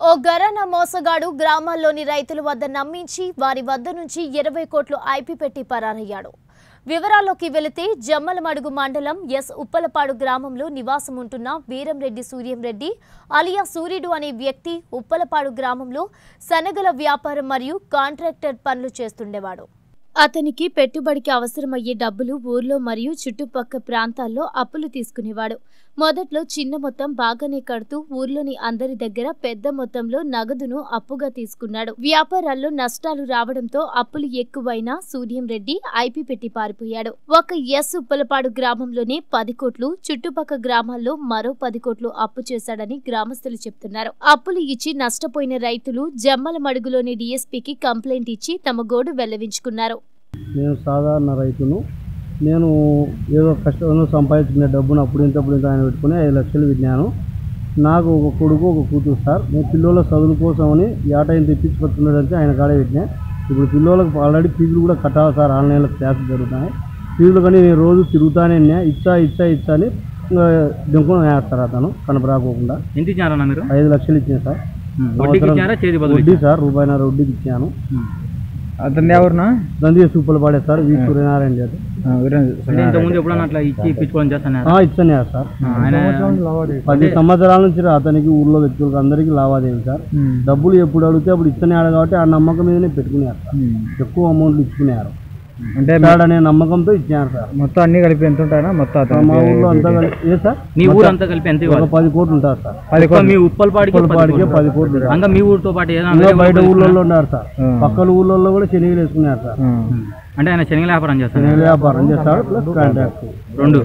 ఓ గరానా మోసగాడు గ్రామాల్లోని రైతుల వద్ద నమ్మించి వారి వద్ద నుంచి ఇరవై కోట్లు ఐపి పెట్టి పరారయ్యాడు. వివరాల్లోకి వెళితే జమ్మలమడుగు మండలం ఎస్ ఉప్పలపాడు గ్రామంలో నివాసం ఉంటున్న వీరంరెడ్డి సూర్యంరెడ్డి అలియా సూర్యుడు అనే వ్యక్తి ఉప్పలపాడు గ్రామంలో శనగల వ్యాపారం మరియు కాంట్రాక్టర్ పనులు చేస్తుండేవాడు. అతనికి పెట్టుబడికి అవసరమయ్యే డబ్బులు ఊర్లో మరియు చుట్టుపక్క ప్రాంతాల్లో అప్పులు తీసుకునేవాడు. మొదట్లో చిన్న మొత్తం బాగానే కడుతూ ఊర్లోని అందరి దగ్గర పెద్ద మొత్తంలో నగదును అప్పుగా తీసుకున్నాడు. వ్యాపారాల్లో నష్టాలు రావడంతో అప్పులు ఎక్కువైనా సూర్యం రెడ్డి ఐపీ పెట్టి పారిపోయాడు. ఒక ఎస్ ఉప్పలపాడు గ్రామంలోనే పది కోట్లు చుట్టుపక్క గ్రామాల్లో మరో పది కోట్లు అప్పు చేశాడని గ్రామస్తులు చెప్తున్నారు. అప్పులు ఇచ్చి నష్టపోయిన రైతులు జమ్మల మడుగులోని డీఎస్పీకి కంప్లైంట్ ఇచ్చి తమ గోడు వెల్లవించుకున్నారు. నేను సాధారణ రైతును. నేను ఏదో కష్టంలో సంపాదించిన డబ్బును అప్పుడు ఇంత ఆయన పెట్టుకుని ఐదు లక్షలు విన్నాను. నాకు ఒక కొడుకు ఒక కూతురు సార్. నేను పిల్లల చదువుల కోసమని ఏటా ఇంత తెప్పించుకొస్తున్నాడంటే ఆయన కాడే పెట్టినా. ఇప్పుడు పిల్లలకు ఆల్రెడీ ఫీజులు కూడా కట్టాలి సార్. ఆన్లైన్లో క్లాసులు జరుగుతున్నాయి. ఫీజులు కానీ నేను రోజు తిరుగుతానే ఉన్నా. ఇచ్చా ఇచ్చా ఇచ్చా అని దింకుని వేస్తారు అతను. కనపరాకోకుండా. ఎంత ఇచ్చారన్న మీరు? ఐదు లక్షలు ఇచ్చాను సార్. ఇచ్చారా? వడ్డీ సార్. రూపాయిన్నర వడ్డీకి ఇచ్చాను. అతను ఎవరునా? దండి సూపర్లు పడే సార్ వి సూర్యనారాయణ గారు. ఇంతకుముందు ఎప్పుడన్నా అట్లా ఇచ్చి ఇప్పించుకోవడం ఇచ్చాను సార్. పది సంవత్సరాల నుంచి అతనికి ఊర్లో వ్యక్తులకు అందరికీ లావాదేవీ సార్. డబ్బులు ఎప్పుడు అడిగితే అప్పుడు ఇస్తేనే కాబట్టి ఆ నమ్మకం మీదనే పెట్టుకున్నారు ఎక్కువ అమౌంట్లు ఇచ్చుకున్నారు అంటే ఇస్తాడనే నమ్మకంతో ఇచ్చారు సార్. మొత్తం అన్ని కలిపి ఎంత ఉంటాయనా మొత్తం మా ఊర్లో అంతా కలిసి ఏ సార్? మీ ఊరు అంతా కలిపి ఎంత ఒక పది కోట్లు ఉంటారు సార్. పది ఒక్క మీ ఉప్పలపాడికి పది పాడికే కోట్లు. పది కోట్లు. ఇంకా మీ ఊరితో పాటు బయట ఊళ్ళల్లో ఉన్నారు సార్. పక్కల ఊళ్ళల్లో కూడా శనిగలు వేసుకున్నారు సార్. అంటే ఆయన శనగల వ్యాపారం చేస్తారు శనగల వ్యాపారం చేస్తాడు ప్లస్ కాంట్రాక్ట్ రెండు.